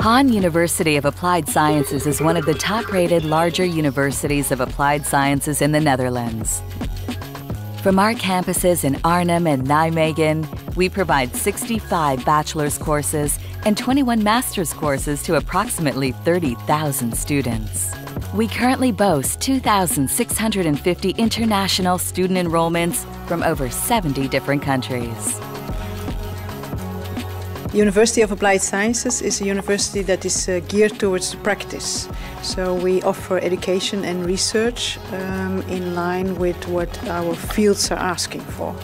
HAN University of Applied Sciences is one of the top-rated larger universities of applied sciences in the Netherlands. From our campuses in Arnhem and Nijmegen, we provide 65 bachelor's courses and 21 master's courses to approximately 30,000 students. We currently boast 2,650 international student enrollments from over 70 different countries. University of Applied Sciences is a university that is uh, geared towards practice. So we offer education and research um, in line with what our fields are asking for.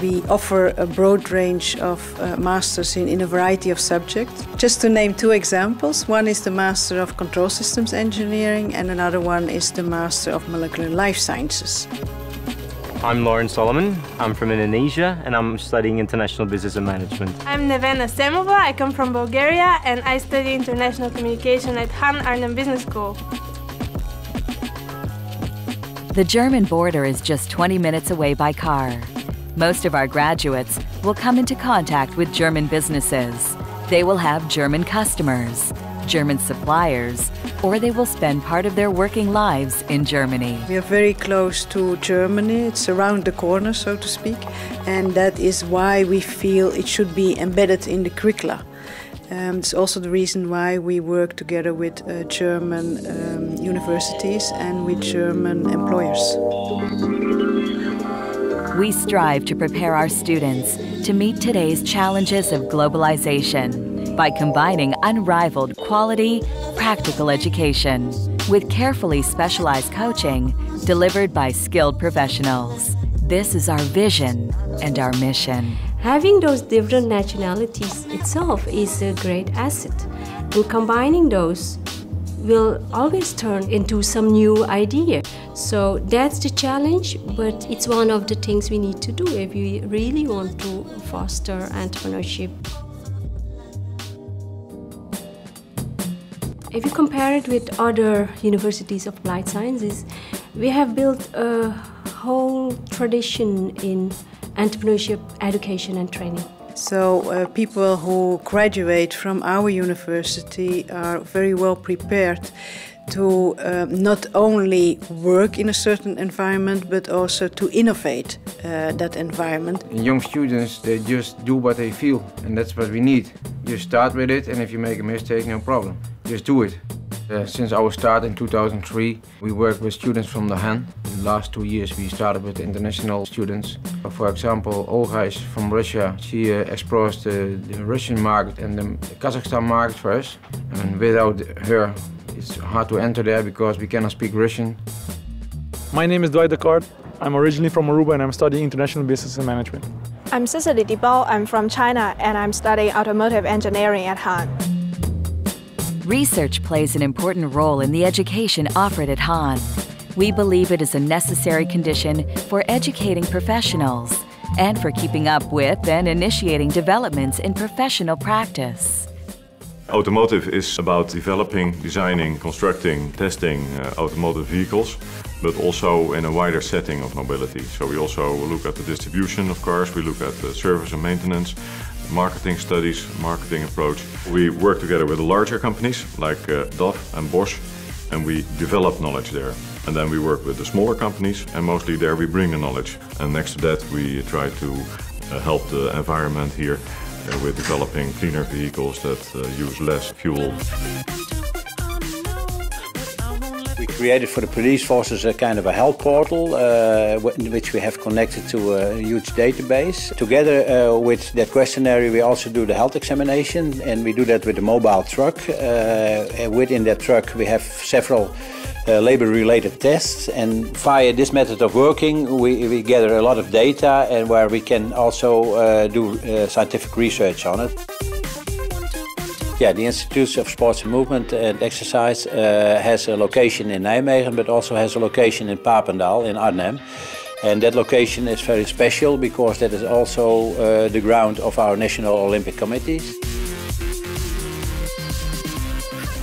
We offer a broad range of uh, masters in, in a variety of subjects. Just to name two examples, one is the Master of Control Systems Engineering and another one is the Master of Molecular Life Sciences. I'm Lauren Solomon. I'm from Indonesia and I'm studying International Business and Management. I'm Nevena Semova. I come from Bulgaria and I study International Communication at HAN Arnhem Business School. The German border is just 20 minutes away by car. Most of our graduates will come into contact with German businesses. They will have German customers, German suppliers, or they will spend part of their working lives in Germany. We are very close to Germany, it's around the corner, so to speak, and that is why we feel it should be embedded in the curricula. Um, it's also the reason why we work together with uh, German um, universities and with German employers. We strive to prepare our students to meet today's challenges of globalization by combining unrivaled quality, practical education with carefully specialized coaching delivered by skilled professionals. This is our vision and our mission. Having those different nationalities itself is a great asset. And combining those will always turn into some new idea. So that's the challenge, but it's one of the things we need to do if we really want to foster entrepreneurship. If you compare it with other universities of applied sciences, we have built a whole tradition in entrepreneurship education and training. So, uh, people who graduate from our university are very well prepared to um, not only work in a certain environment but also to innovate uh, that environment. Young students, they just do what they feel, and that's what we need. You start with it, and if you make a mistake, no problem. Just do it. Uh, since our start in 2003, we work with students from the HAN. In the last two years, we started with international students. For example, Olga is from Russia. She uh, explores the, the, Russian market and the Kazakhstan market for us. And without her, it's hard to enter there because we cannot speak Russian. My name is Dwight Descartes. I'm originally from Aruba and I'm studying International Business and Management. I'm Cicely Dibao. I'm from China and I'm studying Automotive Engineering at HAN. Research plays an important role in the education offered at HAN. We believe it is a necessary condition for educating professionals and for keeping up with and initiating developments in professional practice. Automotive is about developing, designing, constructing, testing uh, automotive vehicles, but also in a wider setting of mobility. So we also look at the distribution of cars, we look at the service and maintenance, marketing studies, marketing approach. We work together with the larger companies like uh, DAF and Bosch and we develop knowledge there. And then we work with the smaller companies and mostly there we bring the knowledge. And next to that we try to uh, help the environment here uh, with developing cleaner vehicles that uh, use less fuel. We created for the police forces a kind of a health portal, uh, which we have connected to a huge database. Together uh, with that questionnaire, we also do the health examination, and we do that with a mobile truck. Uh, within that truck, we have several uh, labor-related tests, and via this method of working, we, we, gather a lot of data, and where we can also uh, do uh, scientific research on it. Yeah, the Institute of Sports and Movement and Exercise uh, has a location in Nijmegen, but also has a location in Papendal in Arnhem. And that location is very special because that is also uh, the ground of our National Olympic Committees.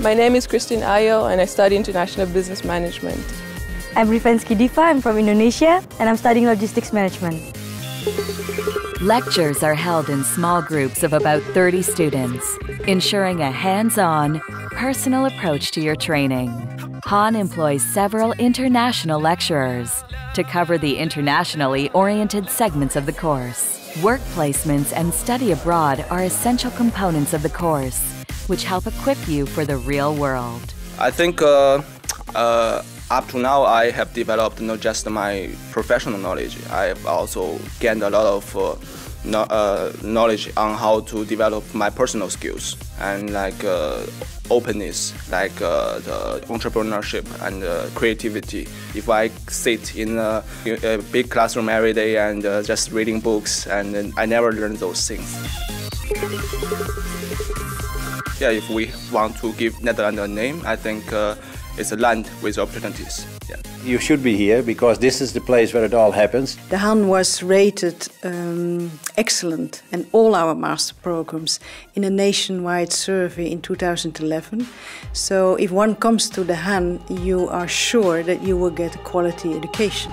My name is Christine Ayo and I study International Business Management. I'm Rifansky Diva, I'm from Indonesia and I'm studying Logistics Management. Lectures are held in small groups of about 30 students, ensuring a hands-on, personal approach to your training. Han employs several international lecturers to cover the internationally oriented segments of the course. Work placements and study abroad are essential components of the course, which help equip you for the real world. I think uh, uh, up to now I have developed not just my professional knowledge, I have also gained a lot of uh, no, uh, knowledge on how to develop my personal skills and like uh, openness, like uh, the entrepreneurship and uh, creativity. If I sit in a, a, big classroom every day and uh, just reading books, and I never learn those things. Yeah, if we want to give Netherlands a name, I think uh, it's a land with opportunities. Yeah. You should be here because this is the place where it all happens. The Han was rated um, excellent in all our master programs in a nationwide survey in 2011. So if one comes to the Han, you are sure that you will get a quality education.